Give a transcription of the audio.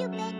you, Big